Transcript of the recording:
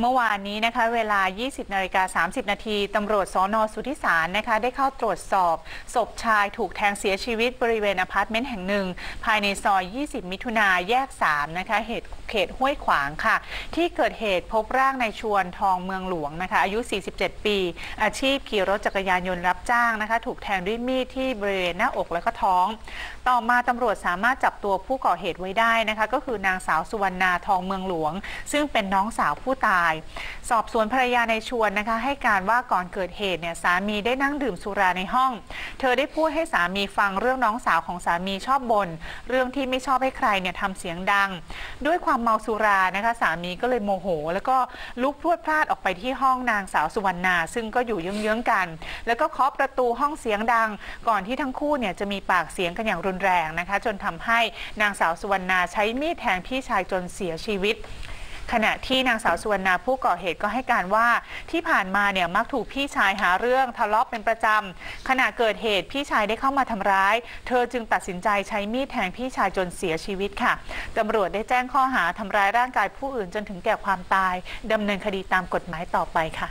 เมื่อวานนี้นะคะเวลา 20นาฬิกา30 นาทีตำรวจสอนอสุทธิสารนะคะได้เข้าตรวจสอบศพชายถูกแทงเสียชีวิตบริเวณอพาร์ตเมนต์แห่งหนึ่ง ภายในซอย 20 มิถุนาแยก 3 นะคะเหตุเขตห้วยขวางค่ะ ที่เกิดเหตุพบร่างในชวนทองเมืองหลวงนะคะอายุ 47 ปี อาชีพขี่รถจักรยานยนต์รับจ้างนะคะถูกแทงด้วยมีดที่บริเวณหน้าอกและก็ท้อง ต่อมาตำรวจสามารถจับตัวผู้ก่อเหตุไว้ได้นะคะก็คือนางสาวสุวรรณาทองเมืองหลวง ซึ่งเป็นน้องสาวผู้ตายสอบสวนภรรยาในชวนนะคะให้การว่าก่อนเกิดเหตุเนี่ยสามีได้นั่งดื่มสุราในห้อง เธอได้พูดให้สามีฟังเรื่องน้องสาวของสามีชอบบ่นเรื่องที่ไม่ชอบให้ใครเนี่ยทำเสียงดัง ด้วยความเมาสุรานะคะสามีก็เลยโมโห แล้วก็ลุกพรวดพลาดออกไปที่ห้องนางสาวสุวรรณา ซึ่งก็อยู่เยื้องๆกัน แล้วก็เคาะประตูห้องเสียงดัง ก่อนที่ทั้งคู่เนี่ยจะมีปากเสียงกันอย่างรุนแรงนะคะ จนทำให้นางสาวสุวรรณาใช้มีดแทงพี่ชายจนเสียชีวิต ขณะที่นางสาวสุวรรณาผู้ก่อเหตุก็ให้การว่าที่ผ่านมาเนี่ยมักถูกพี่ชายหาเรื่องทะเลาะเป็นประจำขณะเกิดเหตุพี่ชายได้เข้ามาทำร้าย เธอจึงตัดสินใจใช้มีดแทงพี่ชายจนเสียชีวิตค่ะตำรวจได้แจ้งข้อหาทำร้ายร่างกายผู้อื่นจนถึงแก่ความตายดำเนินคดีตามกฎหมายต่อไปค่ะ